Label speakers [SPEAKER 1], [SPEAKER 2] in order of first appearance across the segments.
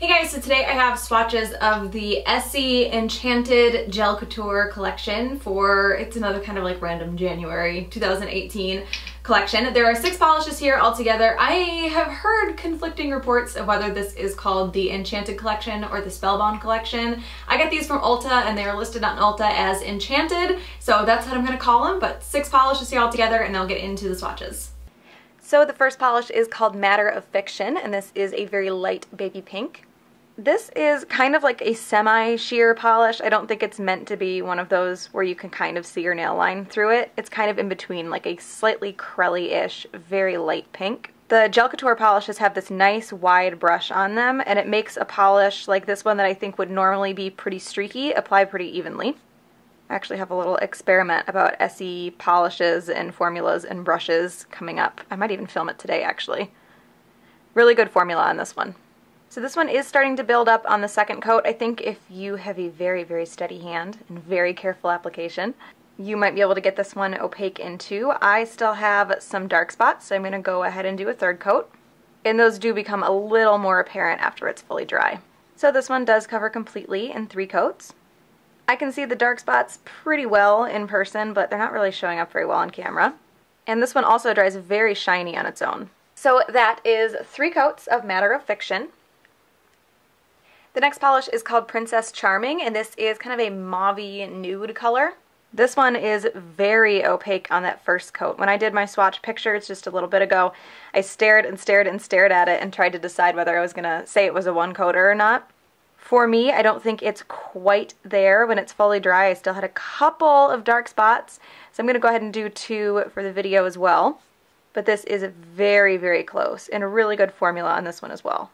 [SPEAKER 1] Hey guys, so today I have swatches of the Essie Enchanted Gel Couture collection for, it's another kind of like random January 2018 collection. There are six polishes here altogether. I have heard conflicting reports of whether this is called the Enchanted collection or the Spellbound collection. I got these from Ulta and they are listed on Ulta as Enchanted, so that's what I'm gonna call them, but six polishes here altogether and I'll get into the swatches. So the first polish is called Matter of Fiction, and this is a very light baby pink. This is kind of like a semi-sheer polish. I don't think it's meant to be one of those where you can kind of see your nail line through it. It's kind of in between, like a slightly crelly-ish, very light pink. The Gel Couture polishes have this nice wide brush on them, and it makes a polish like this one that I think would normally be pretty streaky apply pretty evenly. I actually have a little experiment about Essie polishes and formulas and brushes coming up. I might even film it today, actually. Really good formula on this one. So this one is starting to build up on the second coat. I think if you have a very, very steady hand and very careful application, you might be able to get this one opaque in two. I still have some dark spots, so I'm going to go ahead and do a third coat. And those do become a little more apparent after it's fully dry. So this one does cover completely in three coats. I can see the dark spots pretty well in person, but they're not really showing up very well on camera. And this one also dries very shiny on its own. So that is three coats of Matter of Fiction. The next polish is called Princess Charming, and this is kind of a mauve nude color. This one is very opaque on that first coat. When I did my swatch pictures just a little bit ago, I stared and stared and stared at it and tried to decide whether I was going to say it was a one coater or not. For me, I don't think it's quite there. When it's fully dry, I still had a couple of dark spots, so I'm going to go ahead and do two for the video as well. But this is very, very close, and a really good formula on this one as well.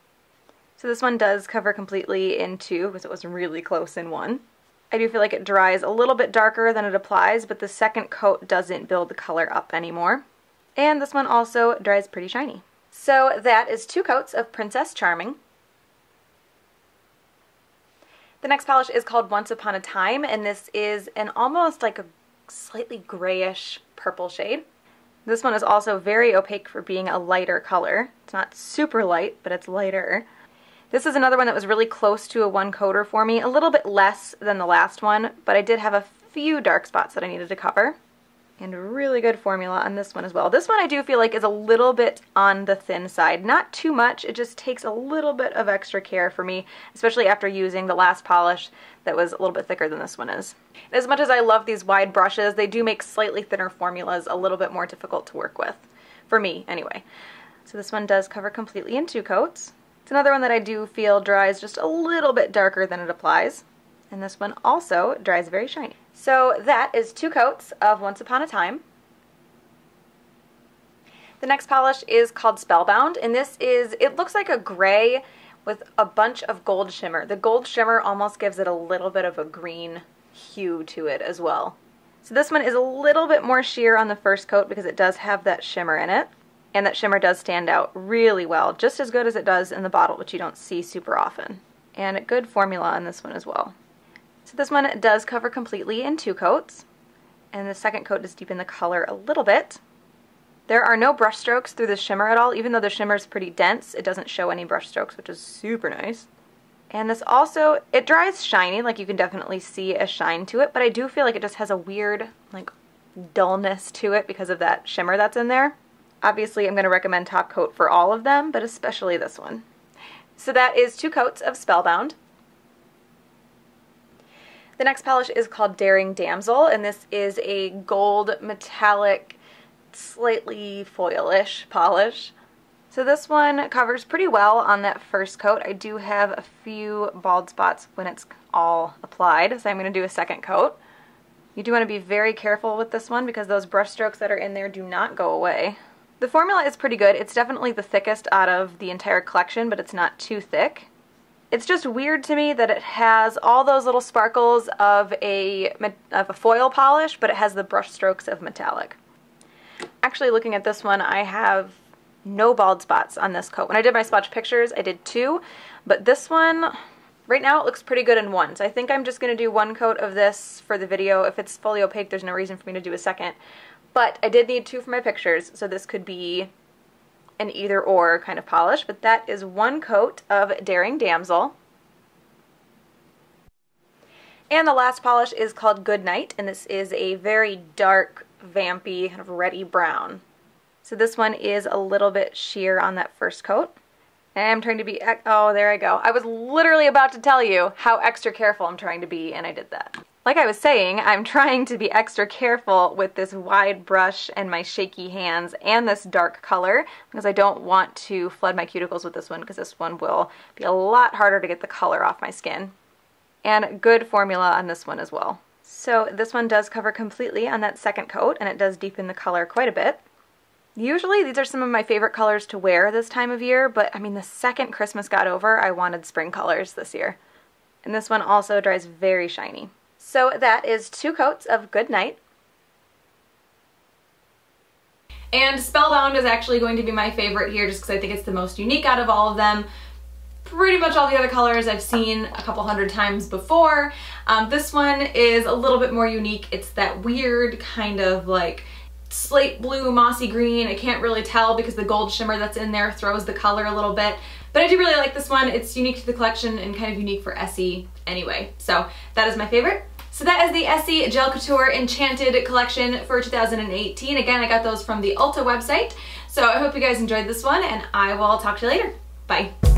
[SPEAKER 1] So this one does cover completely in two because it was really close in one. I do feel like it dries a little bit darker than it applies, but the second coat doesn't build the color up anymore. And this one also dries pretty shiny. So that is two coats of Princess Charming. The next polish is called Once Upon a Time, and this is an almost like a slightly grayish purple shade. This one is also very opaque for being a lighter color. It's not super light, but it's lighter. This is another one that was really close to a one coater for me, a little bit less than the last one, but I did have a few dark spots that I needed to cover. And really good formula on this one as well. This one I do feel like is a little bit on the thin side. Not too much, it just takes a little bit of extra care for me, especially after using the last polish that was a little bit thicker than this one is. As much as I love these wide brushes, they do make slightly thinner formulas a little bit more difficult to work with. For me, anyway. So this one does cover completely in two coats. It's another one that I do feel dries just a little bit darker than it applies. And this one also dries very shiny. So that is two coats of Once Upon a Time. The next polish is called Spellbound, and this is, it looks like a gray with a bunch of gold shimmer. The gold shimmer almost gives it a little bit of a green hue to it as well. So this one is a little bit more sheer on the first coat because it does have that shimmer in it and that shimmer does stand out really well, just as good as it does in the bottle, which you don't see super often. And a good formula on this one as well. So this one does cover completely in two coats, and the second coat does deepen the color a little bit. There are no brush strokes through the shimmer at all, even though the shimmer is pretty dense, it doesn't show any brush strokes, which is super nice. And this also, it dries shiny, like you can definitely see a shine to it, but I do feel like it just has a weird, like, dullness to it because of that shimmer that's in there. Obviously, I'm going to recommend top coat for all of them, but especially this one. So that is two coats of Spellbound. The next polish is called Daring Damsel, and this is a gold metallic, slightly foilish polish. So this one covers pretty well on that first coat. I do have a few bald spots when it's all applied, so I'm going to do a second coat. You do want to be very careful with this one because those brush strokes that are in there do not go away. The formula is pretty good. It's definitely the thickest out of the entire collection, but it's not too thick. It's just weird to me that it has all those little sparkles of a, of a foil polish, but it has the brush strokes of metallic. Actually, looking at this one, I have no bald spots on this coat. When I did my swatch pictures, I did two, but this one, right now it looks pretty good in one. So I think I'm just going to do one coat of this for the video. If it's fully opaque, there's no reason for me to do a second. But I did need two for my pictures, so this could be an either or kind of polish, but that is one coat of Daring Damsel. And the last polish is called Good Knight, and this is a very dark, vampy, kind of reddy brown. So this one is a little bit sheer on that first coat. And I'm trying to be, oh, there I go. I was literally about to tell you how extra careful I'm trying to be, and I did that. Like I was saying, I'm trying to be extra careful with this wide brush and my shaky hands and this dark color because I don't want to flood my cuticles with this one because this one will be a lot harder to get the color off my skin. And good formula on this one as well. So this one does cover completely on that second coat and it does deepen the color quite a bit. Usually these are some of my favorite colors to wear this time of year, but I mean the second Christmas got over, I wanted spring colors this year. And this one also dries very shiny. So that is two coats of Good Knight. And Spellbound is actually going to be my favorite here just because I think it's the most unique out of all of them. Pretty much all the other colors I've seen a couple hundred times before. Um, this one is a little bit more unique. It's that weird kind of like slate blue, mossy green. I can't really tell because the gold shimmer that's in there throws the color a little bit. But I do really like this one. It's unique to the collection and kind of unique for Essie anyway. So that is my favorite. So that is the Essie Gel Couture Enchanted collection for 2018. Again, I got those from the Ulta website. So I hope you guys enjoyed this one and I will talk to you later. Bye.